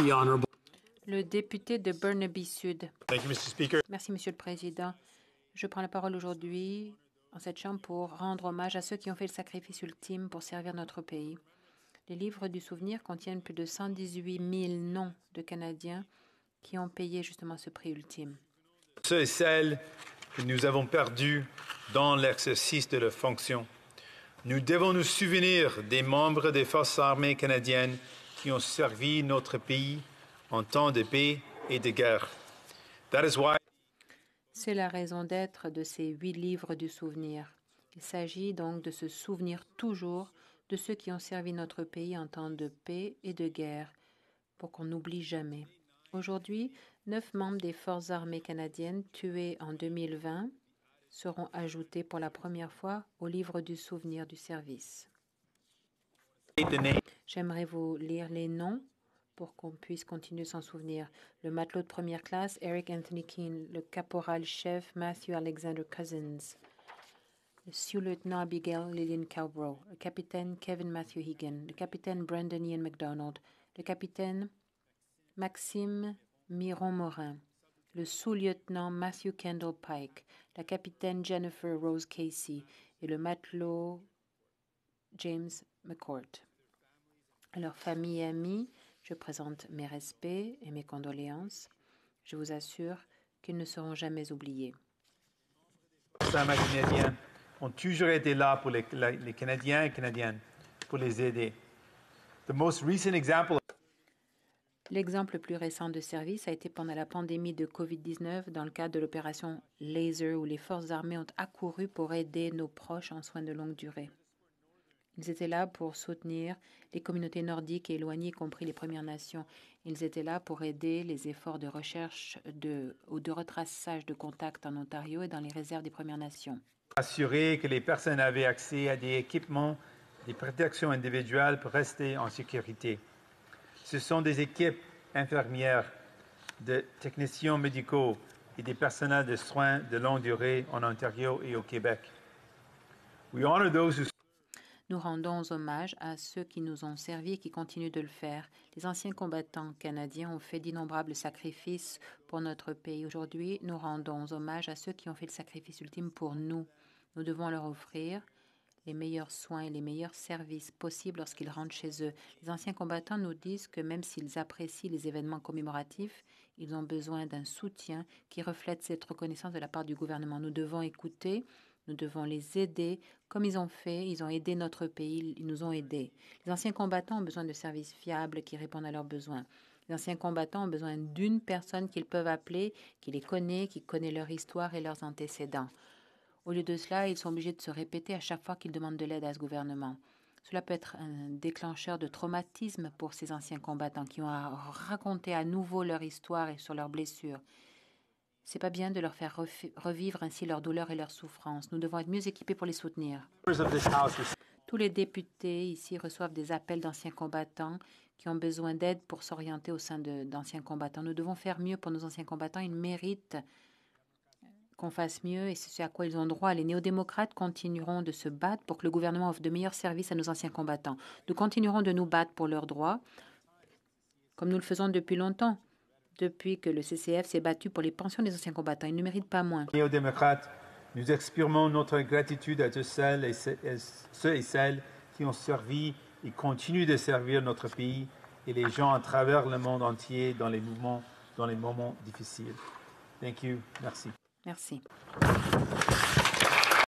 Le député de Burnaby Sud. Thank you, Mr. Speaker. Merci, Monsieur le Président. Je prends la parole aujourd'hui en cette Chambre pour rendre hommage à ceux qui ont fait le sacrifice ultime pour servir notre pays. Les livres du souvenir contiennent plus de 118 000 noms de Canadiens qui ont payé justement ce prix ultime. Ceux et celles que nous avons perdus dans l'exercice de leurs fonctions. Nous devons nous souvenir des membres des Forces armées canadiennes qui ont servi notre pays en temps de paix et de guerre. C'est la raison d'être de ces huit livres du souvenir. Il s'agit donc de se souvenir toujours de ceux qui ont servi notre pays en temps de paix et de guerre, pour qu'on n'oublie jamais. Aujourd'hui, neuf membres des Forces armées canadiennes tués en 2020 seront ajoutés pour la première fois au livre du souvenir du service. J'aimerais vous lire les noms pour qu'on puisse continuer s'en souvenir. Le matelot de première classe, Eric Anthony Keane. Le caporal-chef, Matthew Alexander Cousins. Le sous-lieutenant Abigail Lillian Calbro. Le capitaine Kevin Matthew Higgin. Le capitaine Brandon Ian MacDonald. Le capitaine Maxime Miron Morin. Le sous-lieutenant Matthew Kendall Pike. La capitaine Jennifer Rose Casey. Et le matelot James McCourt. À leurs familles et amis, je présente mes respects et mes condoléances. Je vous assure qu'ils ne seront jamais oubliés. canadiennes ont toujours été là pour les, Canadiens et Canadiennes, pour les aider. The most recent example L'exemple le plus récent de service a été pendant la pandémie de COVID-19 dans le cadre de l'opération Laser où les forces armées ont accouru pour aider nos proches en soins de longue durée. Ils étaient là pour soutenir les communautés nordiques et éloignées, y compris les Premières Nations. Ils étaient là pour aider les efforts de recherche de, ou de retraçage de contacts en Ontario et dans les réserves des Premières Nations. assurer que les personnes avaient accès à des équipements, des protections individuelles pour rester en sécurité. Ce sont des équipes infirmières, de techniciens médicaux et des personnels de soins de longue durée en Ontario et au Québec. We honor those who Nous rendons hommage à ceux qui nous ont servi et qui continuent de le faire. Les anciens combattants canadiens ont fait d'innombrables sacrifices pour notre pays. Aujourd'hui, nous rendons hommage à ceux qui ont fait le sacrifice ultime pour nous. Nous devons leur offrir les meilleurs soins et les meilleurs services possibles lorsqu'ils rentrent chez eux. Les anciens combattants nous disent que même s'ils apprécient les événements commémoratifs, ils ont besoin d'un soutien qui reflète cette reconnaissance de la part du gouvernement. Nous devons écouter, nous devons les aider comme ils ont fait. Ils ont aidé notre pays, ils nous ont aidés. Les anciens combattants ont besoin de services fiables qui répondent à leurs besoins. Les anciens combattants ont besoin d'une personne qu'ils peuvent appeler, qui les connaît, qui connaît leur histoire et leurs antécédents. Au lieu de cela, ils sont obligés de se répéter à chaque fois qu'ils demandent de l'aide à ce gouvernement. Cela peut être un déclencheur de traumatisme pour ces anciens combattants qui ont à raconter à nouveau leur histoire et sur leurs blessures. C'est pas bien de leur faire revivre ainsi leur douleur et leur souffrance. Nous devons être mieux équipés pour les soutenir. Tous les députés ici reçoivent des appels d'anciens combattants qui ont besoin d'aide pour s'orienter au sein d'anciens combattants. Nous devons faire mieux pour nos anciens combattants. Ils méritent qu'on fasse mieux et c'est ce à quoi ils ont droit. Les néo-démocrates continueront de se battre pour que le gouvernement offre de meilleurs services à nos anciens combattants. Nous continuerons de nous battre pour leurs droits, comme nous le faisons depuis longtemps, depuis que le CCF s'est battu pour les pensions des anciens combattants. Ils ne méritent pas moins. néo-démocrates, nous exprimons notre gratitude à tous celles et ce- et ceux et celles qui ont servi et continuent de servir notre pays et les gens à travers le monde entier dans les mouvements, dans les moments difficiles. Thank you. Merci. Merci.